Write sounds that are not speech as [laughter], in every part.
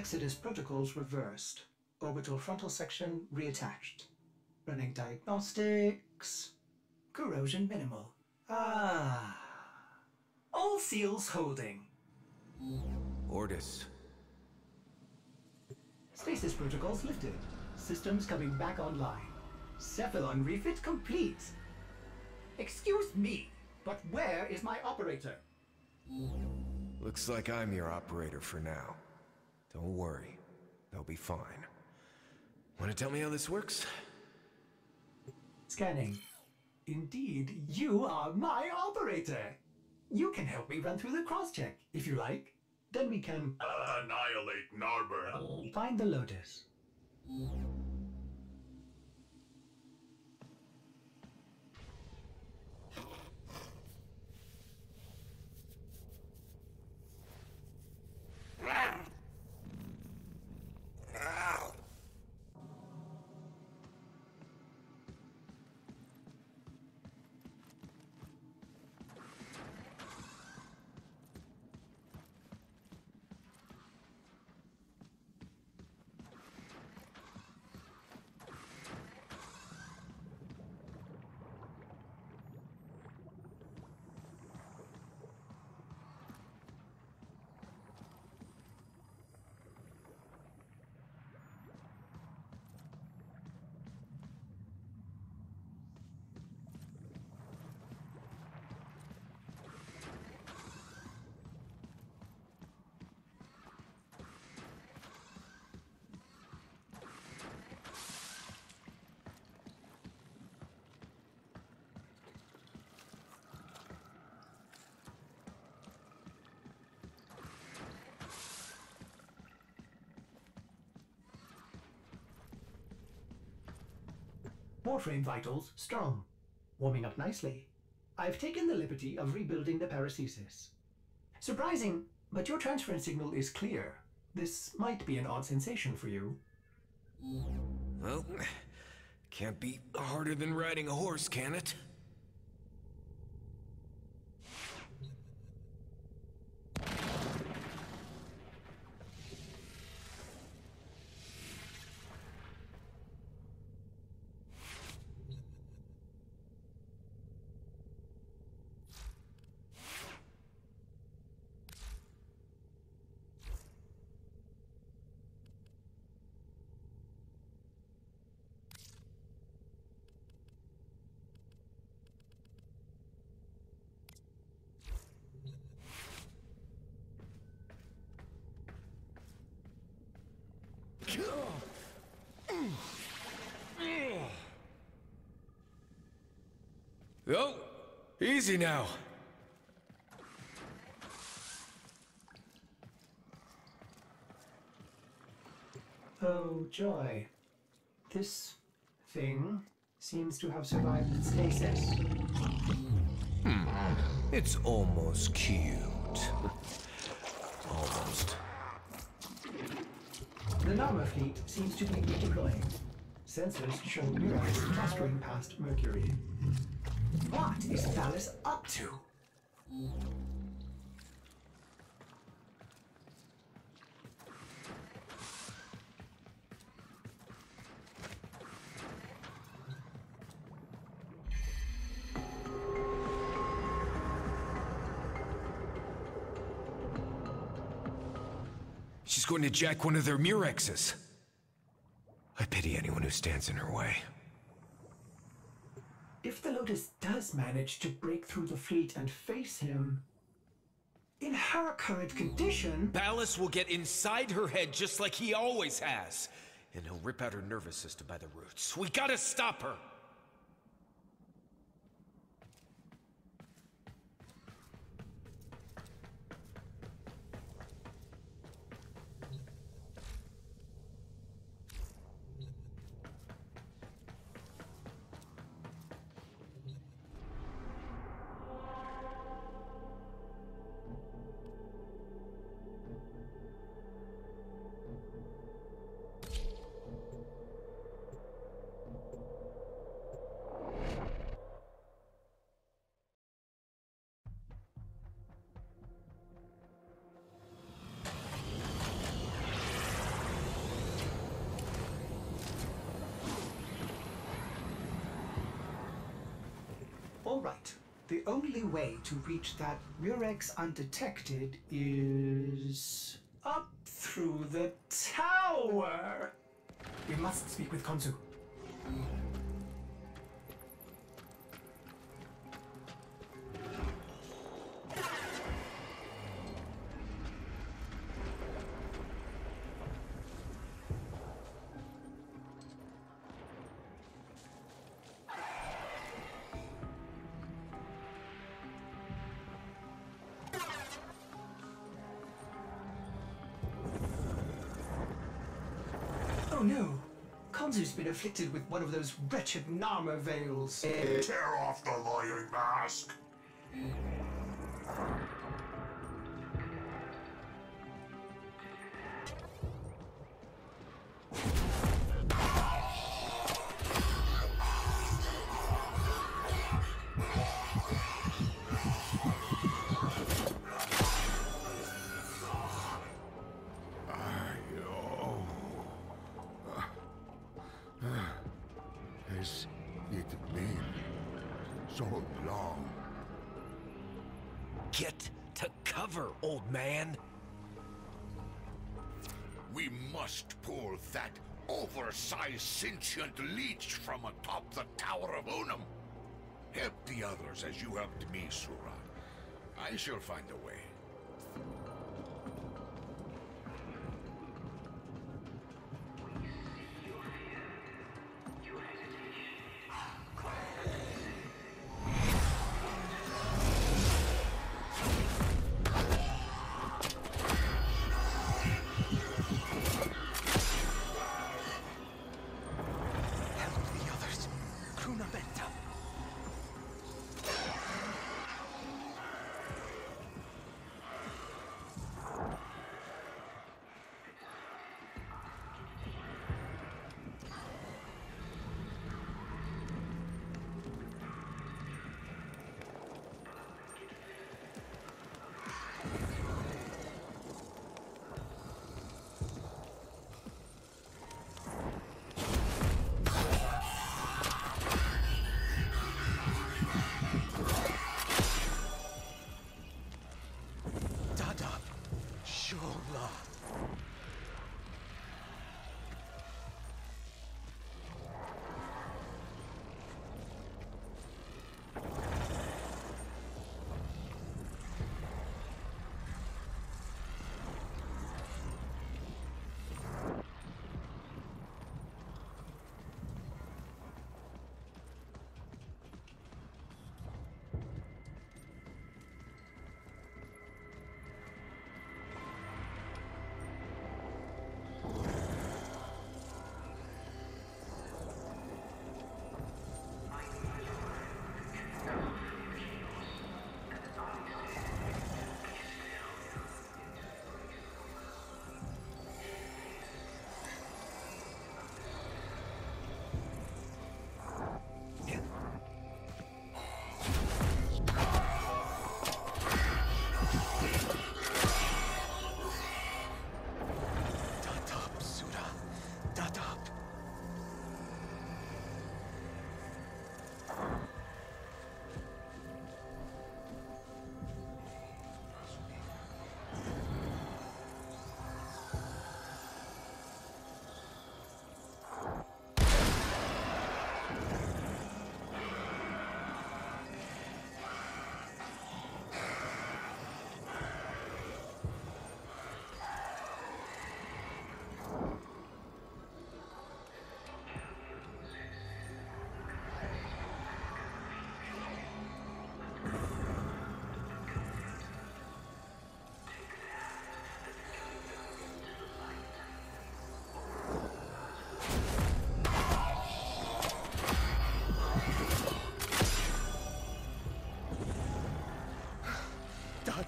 Exodus protocols reversed. Orbital frontal section reattached. Running diagnostics. Corrosion minimal. Ah. All seals holding. Ordis. Stasis protocols lifted. Systems coming back online. Cephalon refit complete. Excuse me, but where is my operator? Looks like I'm your operator for now. Don't worry. They'll be fine. Wanna tell me how this works? Scanning. Indeed, you are my operator. You can help me run through the cross-check, if you like. Then we can uh, Annihilate Narmer. find the Lotus. Warframe vitals strong. Warming up nicely. I've taken the liberty of rebuilding the paracesis. Surprising, but your transference signal is clear. This might be an odd sensation for you. Well, can't be harder than riding a horse, can it? Oh, easy now. Oh, joy. This thing seems to have survived its stasis. Hmm. It's almost cute. Almost. The Narmer fleet seems to be redeploying. Sensors show Murex clustering past Mercury. What is Thales up to? She's going to jack one of their Murexes. I pity anyone who stands in her way. If the Lotus does manage to break through the fleet and face him, in her current condition, Ballas will get inside her head just like he always has. And he'll rip out her nervous system by the roots. We gotta stop her! All right. The only way to reach that Murex undetected is up through the tower. We must speak with Konzu. Oh no! Konzu's been afflicted with one of those wretched Narmer veils. Tear off the lying mask. [laughs] Has it been so long? Get to cover, old man. We must pull that oversized sentient leech from atop the Tower of Unum. Help the others as you helped me, Sura. I shall find a way.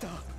った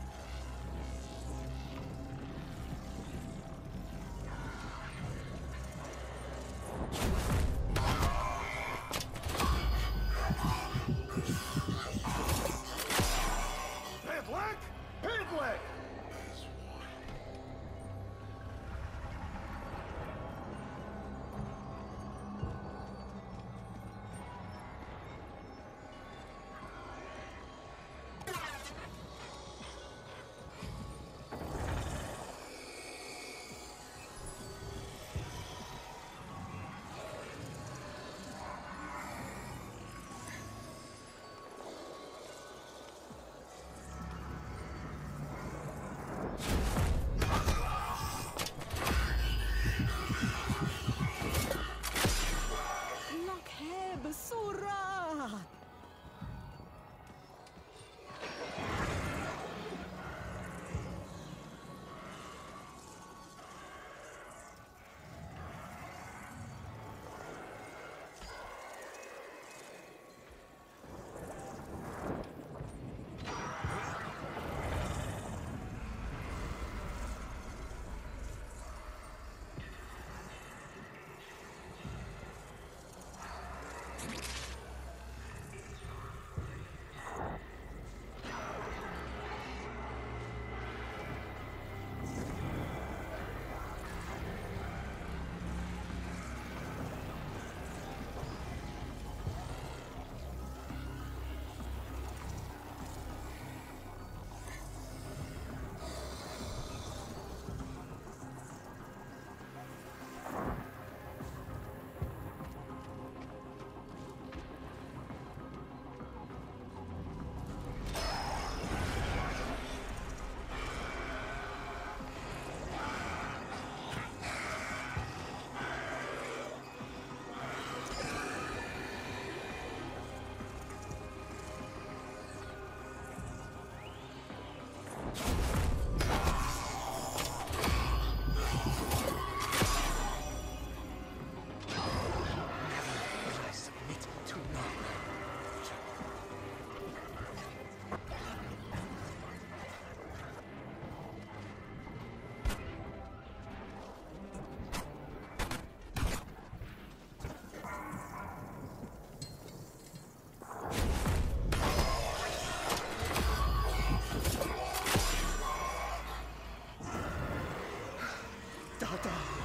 Dada!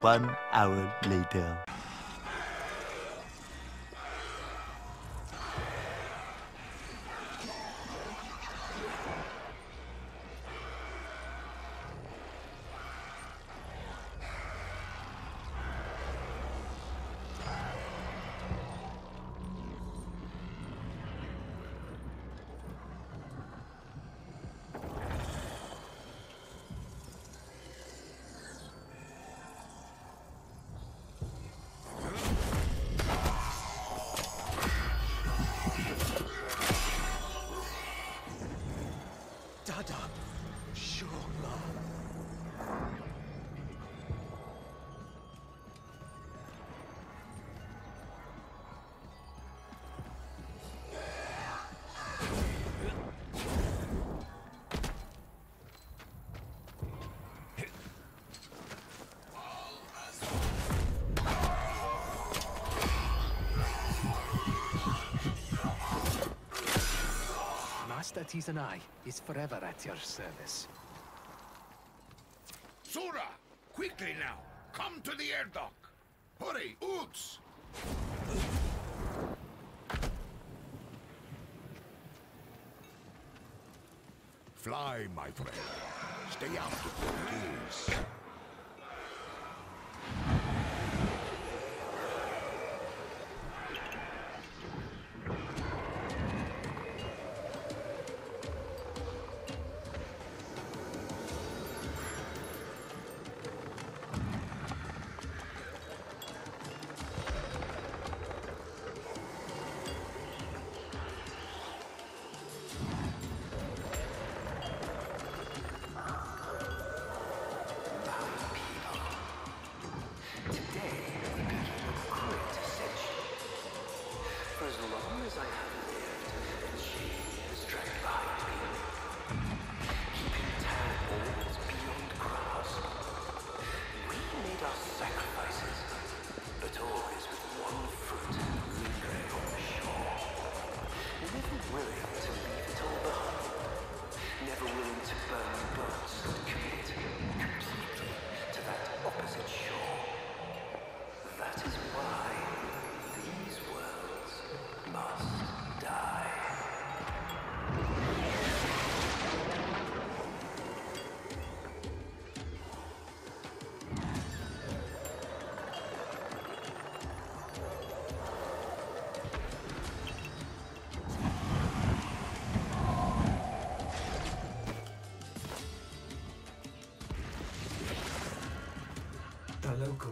One hour later. That he's an eye is forever at your service. Sura! Quickly now! Come to the air dock! Hurry, Oots! Fly, my friend. Stay out of the.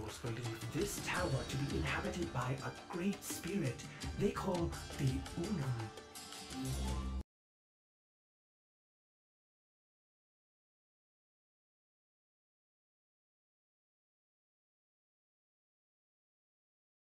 Mongols believe this tower to be inhabited by a great spirit they call the Unum.